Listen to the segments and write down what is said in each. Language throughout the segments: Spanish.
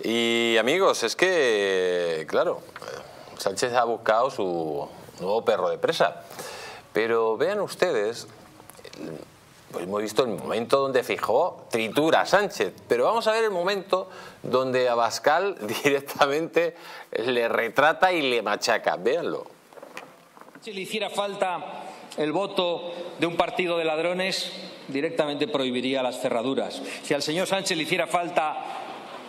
Y amigos, es que, claro, Sánchez ha buscado su nuevo perro de presa. Pero vean ustedes, pues hemos visto el momento donde fijó tritura a Sánchez, pero vamos a ver el momento donde Abascal directamente le retrata y le machaca. Véanlo. Si le hiciera falta el voto de un partido de ladrones, directamente prohibiría las cerraduras. Si al señor Sánchez le hiciera falta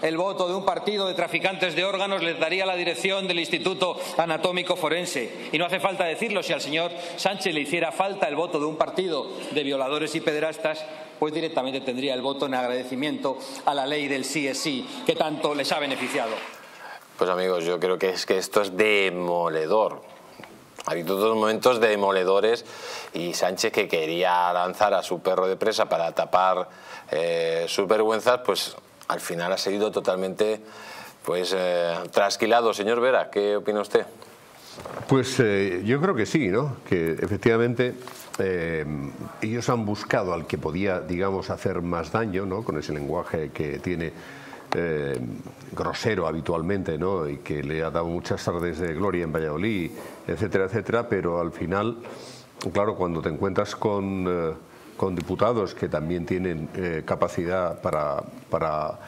el voto de un partido de traficantes de órganos les daría la dirección del Instituto Anatómico Forense. Y no hace falta decirlo, si al señor Sánchez le hiciera falta el voto de un partido de violadores y pederastas, pues directamente tendría el voto en agradecimiento a la ley del sí es sí, que tanto les ha beneficiado. Pues amigos, yo creo que es que esto es demoledor. Ha habido dos momentos demoledores y Sánchez que quería lanzar a su perro de presa para tapar eh, sus vergüenzas, pues al final ha seguido totalmente pues eh, trasquilado. Señor Vera, ¿qué opina usted? Pues eh, yo creo que sí, ¿no? Que efectivamente eh, ellos han buscado al que podía, digamos, hacer más daño, ¿no? Con ese lenguaje que tiene grosero habitualmente, ¿no? Y que le ha dado muchas tardes de gloria en Valladolid, etcétera, etcétera, pero al final, claro, cuando te encuentras con con diputados que también tienen eh, capacidad para, para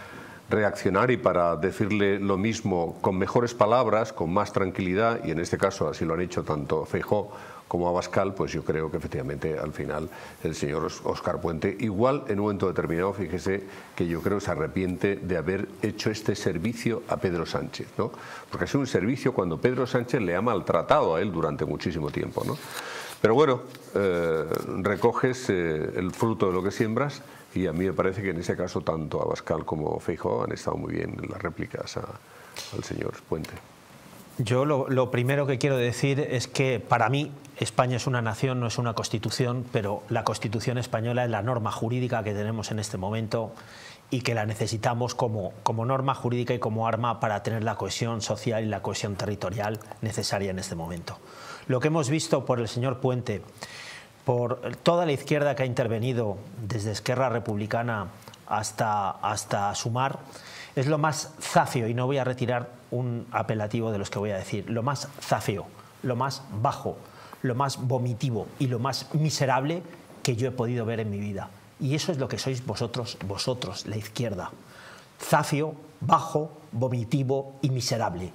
reaccionar y para decirle lo mismo con mejores palabras, con más tranquilidad, y en este caso así lo han hecho tanto Feijó como Abascal, pues yo creo que efectivamente al final el señor Oscar Puente, igual en un momento determinado, fíjese que yo creo que se arrepiente de haber hecho este servicio a Pedro Sánchez, ¿no? Porque ha sido un servicio cuando Pedro Sánchez le ha maltratado a él durante muchísimo tiempo, ¿no? Pero bueno, eh, recoges eh, el fruto de lo que siembras y a mí me parece que en ese caso tanto Abascal como Feijóo han estado muy bien en las réplicas al señor Puente. Yo lo, primero que quiero decir es que para mí España es una nación, no es una constitución, pero la constitución española es la norma jurídica que tenemos en este momento y que la necesitamos como, como norma jurídica y como arma para tener la cohesión social y la cohesión territorial necesaria en este momento. Lo que hemos visto por el señor Puente, por toda la izquierda que ha intervenido desde Esquerra Republicana hasta, hasta Sumar, es lo más zafio, y no voy a retirar un apelativo de los que voy a decir, lo más zafio, lo más bajo, lo más vomitivo y lo más miserable que yo he podido ver en mi vida. Y eso es lo que sois vosotros, vosotros, la izquierda. Zafio, bajo, vomitivo y miserable.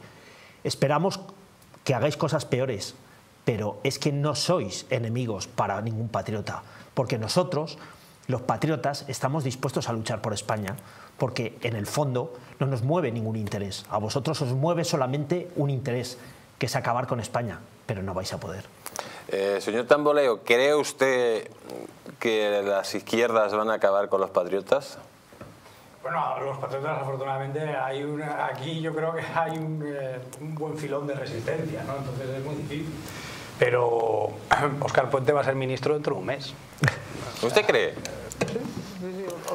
Esperamos que hagáis cosas peores, pero es que no sois enemigos para ningún patriota, porque nosotros, los patriotas, estamos dispuestos a luchar por España, porque en el fondo no nos mueve ningún interés. A vosotros os mueve solamente un interés, que es acabar con España, pero no vais a poder. Eh, señor Tamboleo, ¿cree usted que las izquierdas van a acabar con los patriotas? Bueno, los patriotas afortunadamente hay una, aquí yo creo que hay un, eh, un buen filón de resistencia, ¿no? entonces es muy difícil. Pero Oscar Puente va a ser ministro dentro de un mes. ¿Usted cree?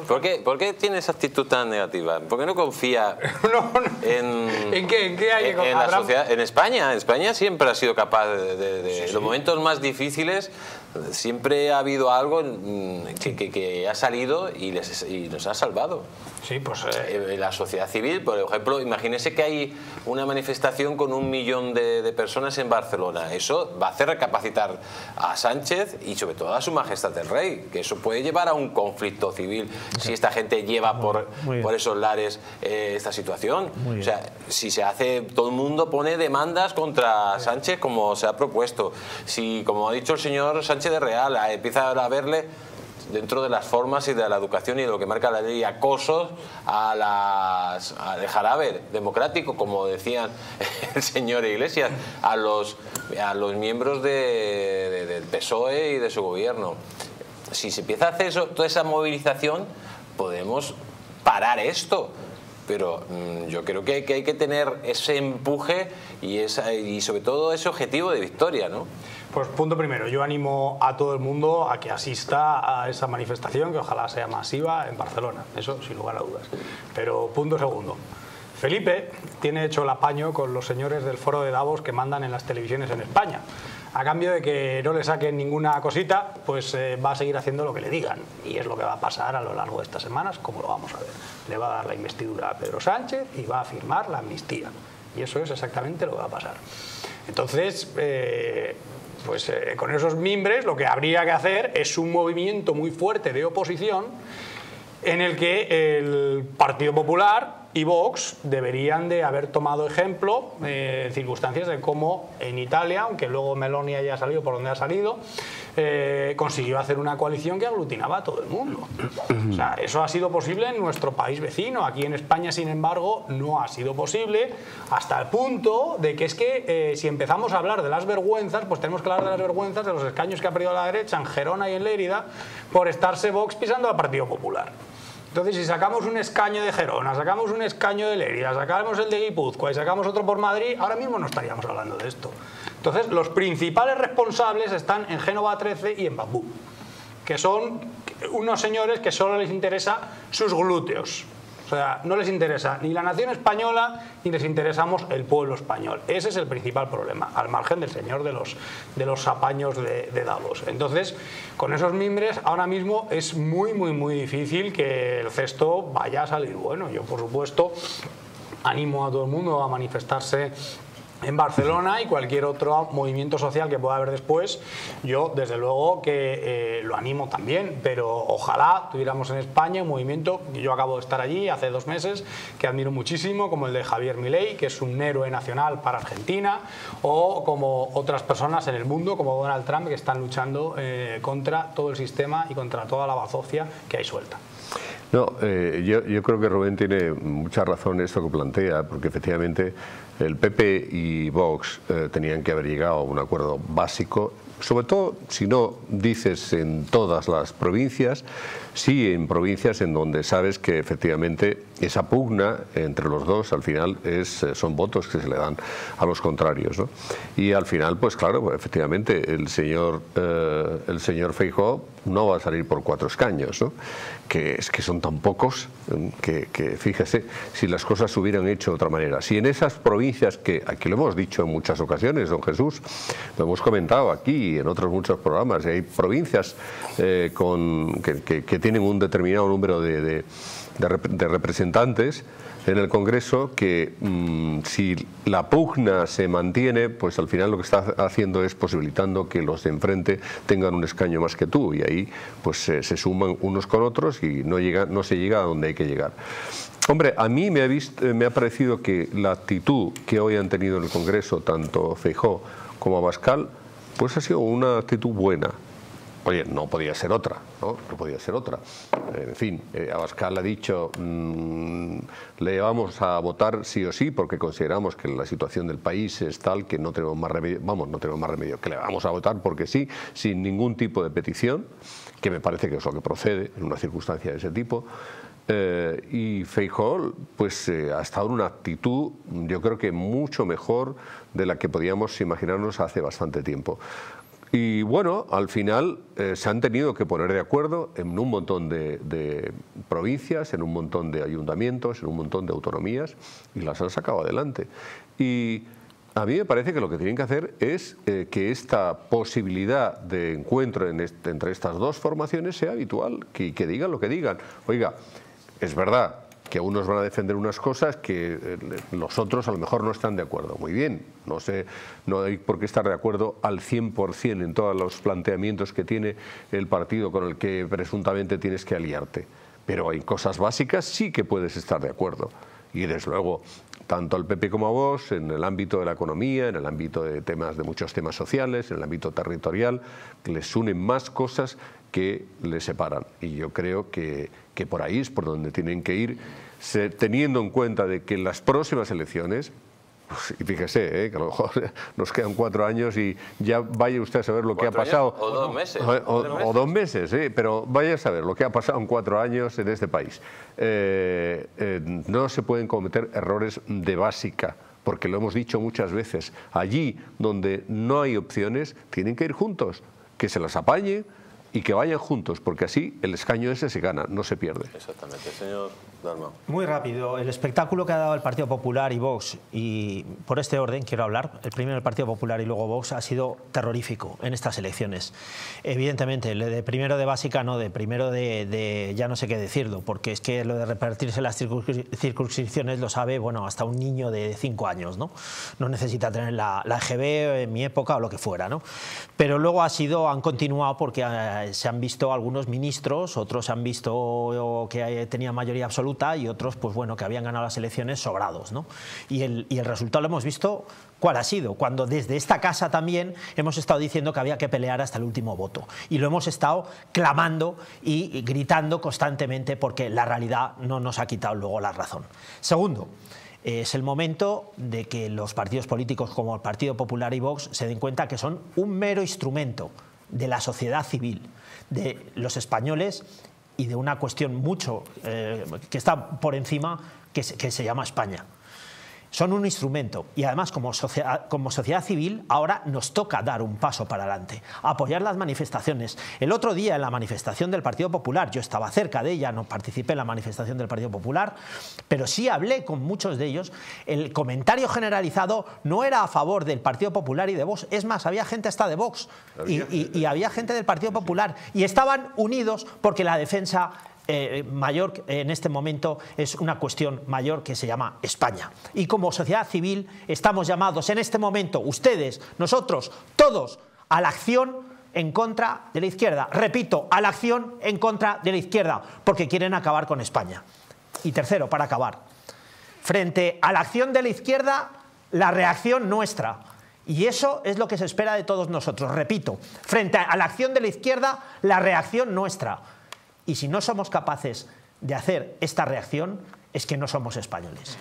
¿Por qué, ¿Por qué, tiene esa actitud tan negativa? ¿Por qué no confía En, ¿En, qué, ¿En qué hay en, la sociedad? En España. España siempre ha sido capaz de, los momentos más difíciles siempre ha habido algo que, ha salido y, les, y, nos ha salvado. Sí, pues... Eh, eh... La sociedad civil, por ejemplo, imagínese que hay una manifestación con un millón de, personas en Barcelona. Eso va a hacer recapacitar a Sánchez y sobre todo a su majestad el rey, que eso puede llevar a un conflicto civil si esta gente lleva por, por esos lares eh, esta situación. o sea, si se hace, todo el mundo pone demandas contra Sánchez como se ha propuesto. Si, como ha dicho el señor Sánchez, de real, empieza a verle dentro de las formas y de la educación y de lo que marca la ley acosos a las al jarabe democrático como decían el señor Iglesias a los a los miembros del PSOE y de su gobierno si se empieza a hacer eso, toda esa movilización podemos parar esto pero mm, yo creo que hay, que tener ese empuje y, y sobre todo ese objetivo de victoria ¿no? Pues punto primero, yo animo a todo el mundo a que asista a esa manifestación, que ojalá sea masiva en Barcelona, eso sin lugar a dudas. Pero punto segundo, Felipe tiene hecho el apaño con los señores del foro de Davos que mandan en las televisiones en España. A cambio de que no le saquen ninguna cosita, pues eh, va a seguir haciendo lo que le digan. Y es lo que va a pasar a lo largo de estas semanas, como lo vamos a ver. Le va a dar la investidura a Pedro Sánchez y va a firmar la amnistía. Y eso es exactamente lo que va a pasar. Entonces, eh, pues eh, con esos mimbres lo que habría que hacer es un movimiento muy fuerte de oposición en el que el Partido Popular y Vox deberían de haber tomado ejemplo eh, circunstancias de cómo en Italia, aunque luego Meloni haya salido por donde ha salido, eh, consiguió hacer una coalición que aglutinaba a todo el mundo. O sea, eso ha sido posible en nuestro país vecino. Aquí en España, sin embargo, no ha sido posible hasta el punto de que es que eh, si empezamos a hablar de las vergüenzas, pues tenemos que hablar de las vergüenzas de los escaños que ha perdido la derecha en Gerona y en Lérida por estarse Vox pisando al Partido Popular. Entonces, si sacamos un escaño de Gerona, sacamos un escaño de Lerida, sacamos el de Guipúzcoa y sacamos otro por Madrid, ahora mismo no estaríamos hablando de esto. Entonces, los principales responsables están en Génova 13 y en Bambú, que son unos señores que solo les interesa sus glúteos. O sea, no les interesa ni la nación española ni les interesamos el pueblo español. Ese es el principal problema, al margen del señor de los, de los apaños de, de Davos. Entonces, con esos mimbres, ahora mismo es muy, muy, muy difícil que el cesto vaya a salir bueno. Yo, por supuesto, animo a todo el mundo a manifestarse en Barcelona y cualquier otro movimiento social que pueda haber después, yo desde luego que eh, lo animo también, pero ojalá tuviéramos en España un movimiento, yo acabo de estar allí hace dos meses, que admiro muchísimo, como el de Javier Milei, que es un héroe nacional para Argentina, o como otras personas en el mundo, como Donald Trump, que están luchando eh, contra todo el sistema y contra toda la bazofia que hay suelta. No, eh, yo, yo, creo que Rubén tiene mucha razón en esto que plantea, porque efectivamente el PP y Vox eh, tenían que haber llegado a un acuerdo básico, sobre todo si no dices en todas las provincias, sí en provincias en donde sabes que efectivamente esa pugna entre los dos al final es, eh, son votos que se le dan a los contrarios. ¿no? Y al final, pues claro, efectivamente el señor, eh, el señor Feijóo no va a salir por cuatro escaños, ¿no? que es que son tan pocos mm, que, que, fíjese si las cosas se hubieran hecho de otra manera. Si en esas provincias que aquí lo hemos dicho en muchas ocasiones, don Jesús, lo hemos comentado aquí y en otros muchos programas, hay provincias eh, con, que, que, que, tienen un determinado número de, de, de representantes en el Congreso que mmm, si la pugna se mantiene, pues al final lo que está haciendo es posibilitando que los de enfrente tengan un escaño más que tú y ahí pues se, se suman unos con otros y no, llega, no se llega a donde hay que llegar. Hombre, a mí me ha, visto, me ha parecido que la actitud que hoy han tenido en el Congreso, tanto Feijó como Abascal, pues ha sido una actitud buena. Oye, no podía ser otra, ¿no? No podía ser otra. En fin, eh, Abascal ha dicho, mmm, le vamos a votar sí o sí porque consideramos que la situación del país es tal que no tenemos más remedio, vamos, no tenemos más remedio, que le vamos a votar porque sí, sin ningún tipo de petición, que me parece que es lo que procede en una circunstancia de ese tipo. Eh, y Feijóo pues, eh, ha estado en una actitud, yo creo que mucho mejor de la que podíamos imaginarnos hace bastante tiempo. Y bueno, al final eh, se han tenido que poner de acuerdo en un montón de, provincias, en un montón de ayuntamientos, en un montón de autonomías y las han sacado adelante. Y a mí me parece que lo que tienen que hacer es eh, que esta posibilidad de encuentro en entre estas dos formaciones sea habitual, que, que digan lo que digan. Oiga, es verdad, que unos van a defender unas cosas que eh, los otros a lo mejor no están de acuerdo. Muy bien, no sé, no hay por qué estar de acuerdo al 100% en todos los planteamientos que tiene el partido con el que presuntamente tienes que aliarte, pero hay cosas básicas sí que puedes estar de acuerdo. Y desde luego, tanto al PP como a vos, en el ámbito de la economía, en el ámbito de temas de muchos temas sociales, en el ámbito territorial, que les unen más cosas que les separan. Y yo creo que, que por ahí es por donde tienen que ir, se, teniendo en cuenta de que en las próximas elecciones, pues, y fíjese, eh, que a lo mejor nos quedan cuatro años y ya vaya usted a saber lo que ha pasado. O dos meses. O, o, o, dos meses, eh, pero vaya a saber lo que ha pasado en cuatro años en este país. Eh, eh, no se pueden cometer errores de básica porque lo hemos dicho muchas veces, allí donde no hay opciones, tienen que ir juntos, que se las apañe, y que vayan juntos, porque así el escaño ese se gana, no se pierde. Exactamente, señor. Muy rápido. El espectáculo que ha dado el Partido Popular y Vox, y por este orden quiero hablar, el primero el Partido Popular y luego Vox, ha sido terrorífico en estas elecciones. Evidentemente, lo de primero de básica, no, de primero de, ya no sé qué decirlo, porque es que lo de repartirse las circunscripciones lo sabe, bueno, hasta un niño de cinco años, ¿no? No necesita tener la, la en mi época o lo que fuera, ¿no? Pero luego ha sido, han continuado porque eh, se han visto algunos ministros, otros han visto que tenía mayoría absoluta y otros, pues bueno, que habían ganado las elecciones sobrados. ¿no? Y, el, y el resultado lo hemos visto cuál ha sido, cuando desde esta casa también hemos estado diciendo que había que pelear hasta el último voto. Y lo hemos estado clamando y gritando constantemente porque la realidad no nos ha quitado luego la razón. Segundo, es el momento de que los partidos políticos como el Partido Popular y Vox se den cuenta que son un mero instrumento de la sociedad civil, de los españoles y de una cuestión mucho eh, que está por encima que se llama España son un instrumento. Y además como sociedad, como sociedad civil ahora nos toca dar un paso para adelante, apoyar las manifestaciones. El otro día en la manifestación del Partido Popular, yo estaba cerca de ella, no participé en la manifestación del Partido Popular, pero sí hablé con muchos de ellos, el comentario generalizado no era a favor del Partido Popular y de Vox, es más, había gente hasta de Vox. Y había gente del Partido Popular. Y estaban unidos porque la defensa eh, mayor en este momento es una cuestión mayor que se llama España. Y como sociedad civil estamos llamados en este momento, ustedes, nosotros, todos, a la acción en contra de la izquierda. Repito, a la acción en contra de la izquierda, porque quieren acabar con España. Y tercero, para acabar, frente a la acción de la izquierda, la reacción nuestra. Y eso es lo que se espera de todos nosotros. Repito, frente a la acción de la izquierda, la reacción nuestra. Y si no somos capaces de hacer esta reacción, es que no somos españoles.